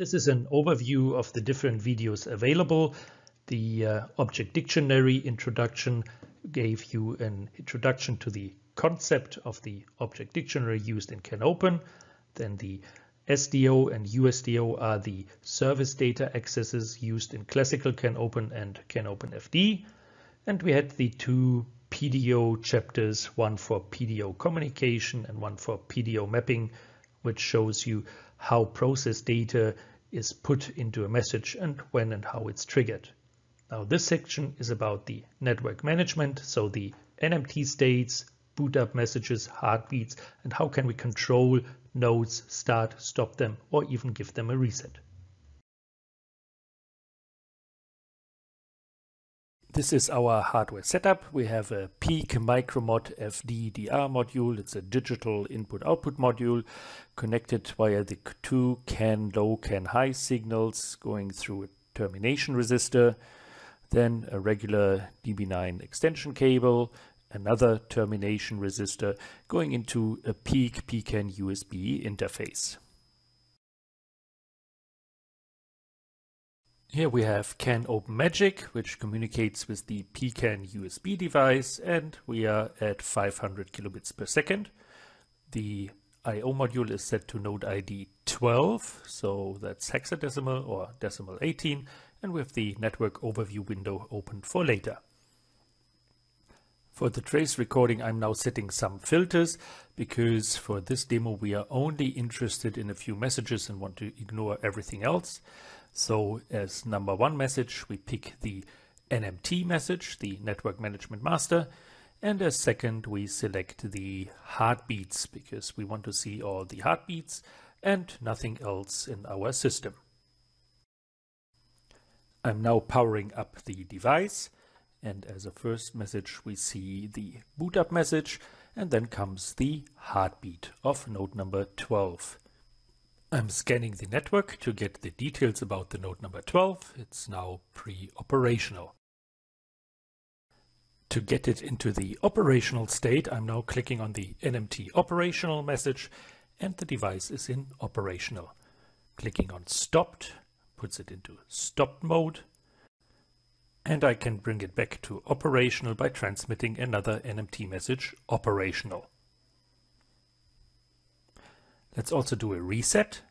This is an overview of the different videos available. The uh, object dictionary introduction gave you an introduction to the concept of the object dictionary used in CANopen. Then the SDO and USDO are the service data accesses used in classical CANopen and CANopen FD. And we had the two PDO chapters, one for PDO communication and one for PDO mapping, which shows you how process data is put into a message and when and how it's triggered. Now this section is about the network management, so the NMT states, boot up messages, heartbeats, and how can we control nodes, start, stop them, or even give them a reset. This is our hardware setup. We have a Peak Micromod FDDR module. It's a digital input-output module connected via the two CAN low, CAN high signals going through a termination resistor, then a regular DB9 extension cable, another termination resistor going into a PEAK PCAN USB interface. Here we have CANopen CANopenMagic, which communicates with the PCAN USB device, and we are at 500 kilobits per second. The I.O. module is set to node ID 12, so that's hexadecimal or decimal 18, and we have the network overview window opened for later. For the trace recording, I'm now setting some filters because for this demo, we are only interested in a few messages and want to ignore everything else. So as number one message, we pick the NMT message, the Network Management Master. And as second, we select the heartbeats because we want to see all the heartbeats and nothing else in our system. I'm now powering up the device. And as a first message, we see the boot up message, and then comes the heartbeat of node number 12. I'm scanning the network to get the details about the node number 12. It's now pre-operational. To get it into the operational state, I'm now clicking on the NMT operational message and the device is in operational. Clicking on stopped puts it into stopped mode and I can bring it back to operational by transmitting another NMT message operational. Let's also do a reset.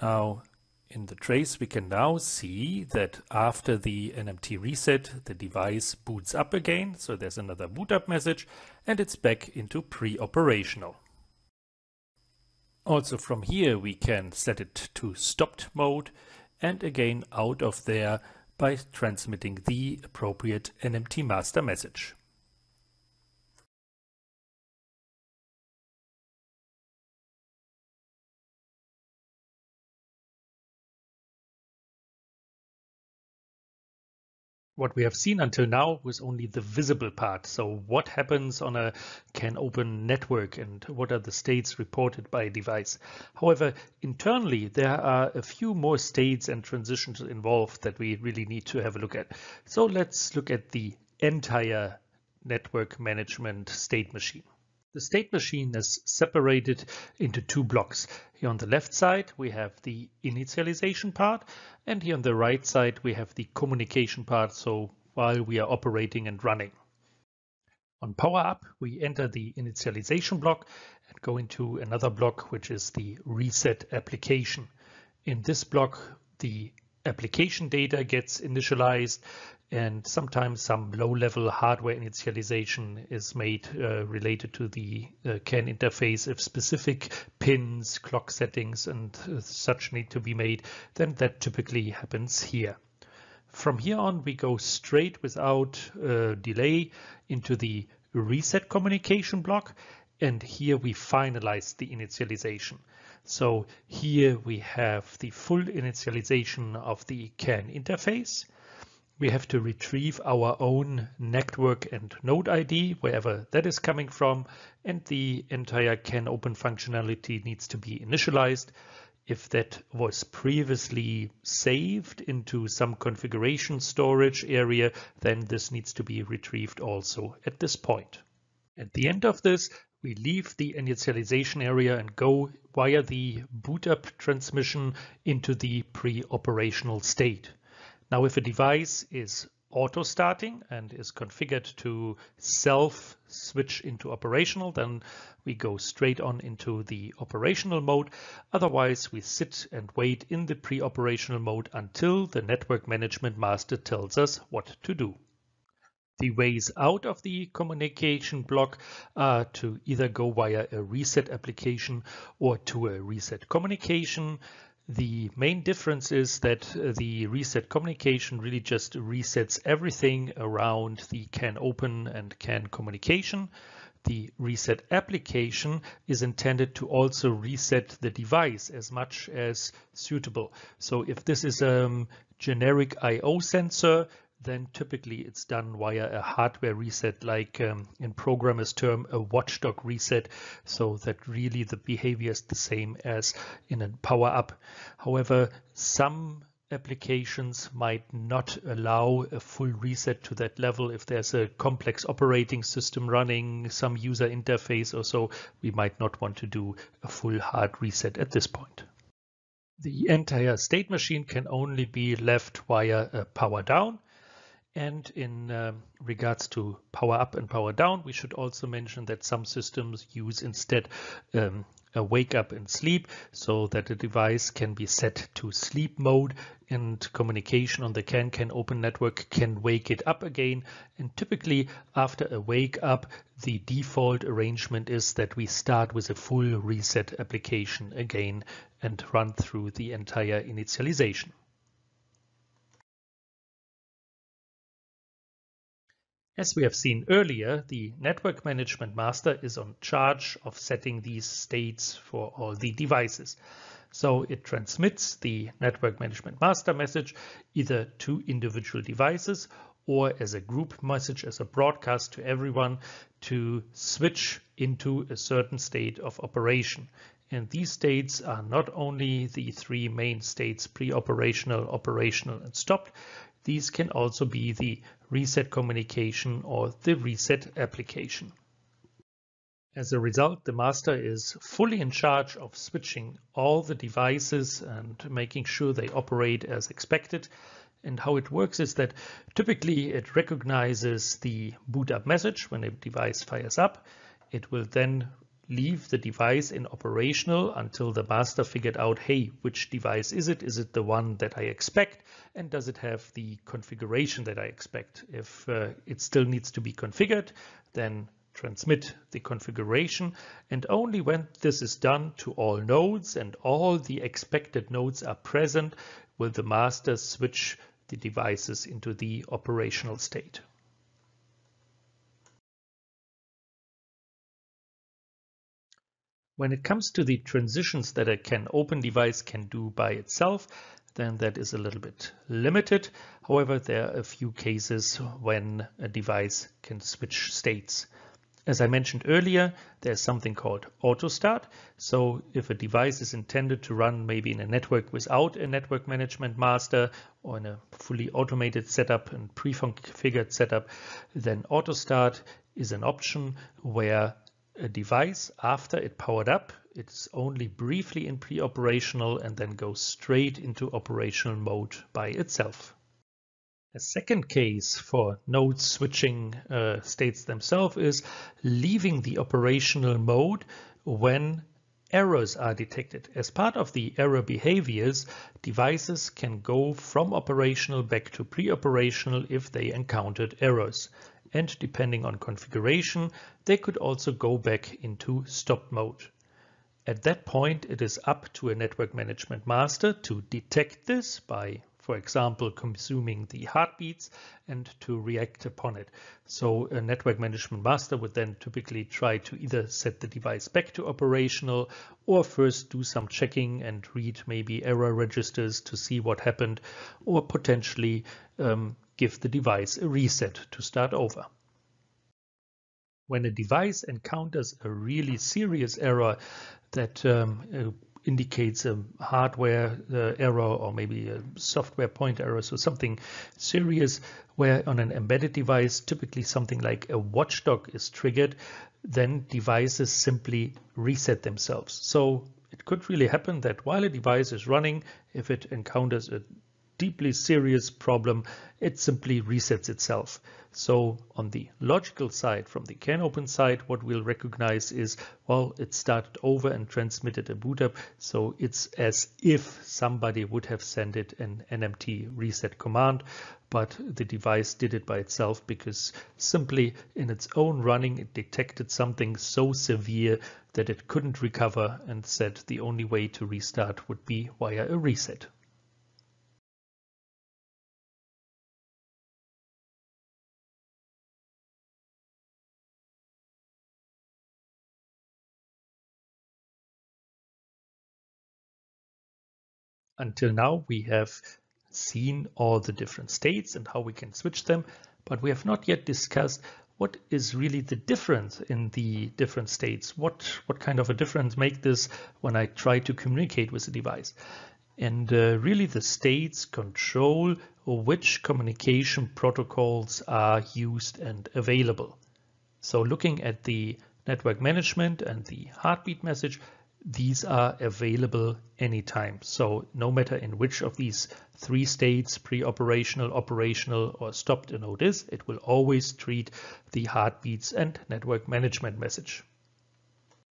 Now in the trace we can now see that after the NMT reset the device boots up again so there's another boot up message and it's back into pre-operational. Also from here we can set it to stopped mode and again out of there by transmitting the appropriate NMT master message. What we have seen until now was only the visible part. So what happens on a CANopen network and what are the states reported by a device. However, internally, there are a few more states and transitions involved that we really need to have a look at. So let's look at the entire network management state machine. The state machine is separated into two blocks. Here on the left side, we have the initialization part, and here on the right side, we have the communication part, so while we are operating and running. On power up, we enter the initialization block and go into another block, which is the reset application. In this block, the application data gets initialized and sometimes some low-level hardware initialization is made uh, related to the uh, CAN interface. If specific pins, clock settings, and uh, such need to be made, then that typically happens here. From here on, we go straight without uh, delay into the reset communication block, and here we finalize the initialization. So here we have the full initialization of the CAN interface we have to retrieve our own network and node ID, wherever that is coming from, and the entire CANopen functionality needs to be initialized. if that was previously saved into some configuration storage area, then this needs to be retrieved also at this point. At the end of this, we leave the initialization area and go via the boot up transmission into the pre-operational state. Now, if a device is auto starting and is configured to self switch into operational, then we go straight on into the operational mode. Otherwise, we sit and wait in the pre-operational mode until the network management master tells us what to do. The ways out of the communication block are to either go via a reset application or to a reset communication. The main difference is that uh, the reset communication really just resets everything around the CANopen and CAN communication. The reset application is intended to also reset the device as much as suitable. So if this is a um, generic IO sensor, then typically it's done via a hardware reset, like um, in programmers term, a watchdog reset, so that really the behavior is the same as in a power up. However, some applications might not allow a full reset to that level. If there's a complex operating system running, some user interface or so, we might not want to do a full hard reset at this point. The entire state machine can only be left via a power down. And in um, regards to power up and power down, we should also mention that some systems use instead um, a wake up and sleep so that the device can be set to sleep mode and communication on the CAN CANopen network can wake it up again. And typically after a wake up, the default arrangement is that we start with a full reset application again and run through the entire initialization. As we have seen earlier, the network management master is on charge of setting these states for all the devices. So it transmits the network management master message either to individual devices or as a group message, as a broadcast to everyone to switch into a certain state of operation. And these states are not only the three main states, pre-operational, operational, and stopped. These can also be the reset communication or the reset application. As a result, the master is fully in charge of switching all the devices and making sure they operate as expected. And how it works is that typically it recognizes the boot up message when a device fires up. It will then leave the device in operational until the master figured out, hey, which device is it? Is it the one that I expect? And does it have the configuration that I expect? If uh, it still needs to be configured, then transmit the configuration. And only when this is done to all nodes and all the expected nodes are present, will the master switch the devices into the operational state. When it comes to the transitions that a CANopen device can do by itself, then that is a little bit limited. However, there are a few cases when a device can switch states. As I mentioned earlier, there's something called auto start. So if a device is intended to run maybe in a network without a network management master or in a fully automated setup and pre-configured setup, then auto start is an option where a device after it powered up, it's only briefly in pre-operational and then goes straight into operational mode by itself. A second case for node switching uh, states themselves is leaving the operational mode when errors are detected. As part of the error behaviors, devices can go from operational back to pre-operational if they encountered errors and depending on configuration, they could also go back into stop mode. At that point, it is up to a network management master to detect this by, for example, consuming the heartbeats and to react upon it. So a network management master would then typically try to either set the device back to operational or first do some checking and read maybe error registers to see what happened or potentially um, give the device a reset to start over. When a device encounters a really serious error that um, uh, indicates a hardware uh, error or maybe a software point error, so something serious where on an embedded device, typically something like a watchdog is triggered, then devices simply reset themselves. So it could really happen that while a device is running, if it encounters a deeply serious problem, it simply resets itself. So on the logical side, from the CANopen side, what we'll recognize is, well, it started over and transmitted a boot up. So it's as if somebody would have sent it an NMT reset command, but the device did it by itself because simply in its own running, it detected something so severe that it couldn't recover and said the only way to restart would be via a reset. Until now, we have seen all the different states and how we can switch them, but we have not yet discussed what is really the difference in the different states. What, what kind of a difference make this when I try to communicate with the device? And uh, really the states control which communication protocols are used and available. So looking at the network management and the heartbeat message, these are available anytime. So no matter in which of these three states, pre-operational, operational, or stopped a node is, it will always treat the heartbeats and network management message.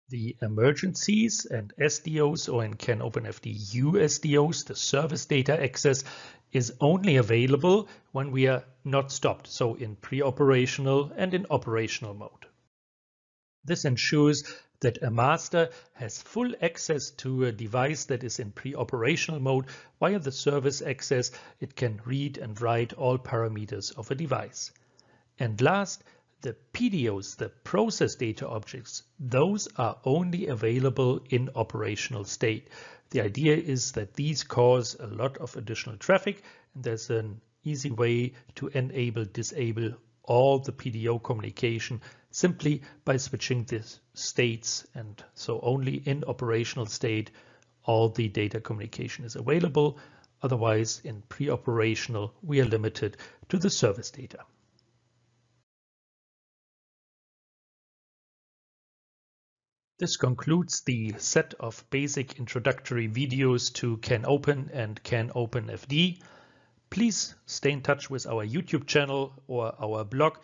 The emergencies and SDOs, or in CANopen FD USDOs, the service data access, is only available when we are not stopped, so in pre-operational and in operational mode. This ensures that a master has full access to a device that is in pre-operational mode via the service access. It can read and write all parameters of a device. And last, the PDOs, the process data objects, those are only available in operational state. The idea is that these cause a lot of additional traffic and there's an easy way to enable, disable all the PDO communication simply by switching the states and so only in operational state all the data communication is available. Otherwise in pre-operational we are limited to the service data. This concludes the set of basic introductory videos to CANopen and CANopen FD. Please stay in touch with our YouTube channel or our blog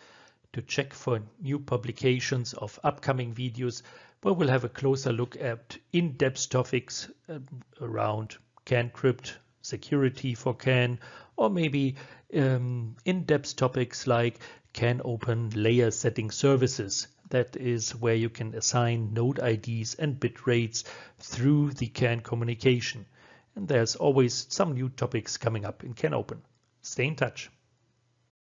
to check for new publications of upcoming videos where we'll have a closer look at in-depth topics um, around CANcrypt, security for CAN, or maybe um, in-depth topics like CANopen layer setting services. That is where you can assign node IDs and bit rates through the CAN communication. And there's always some new topics coming up in CANopen. Stay in touch.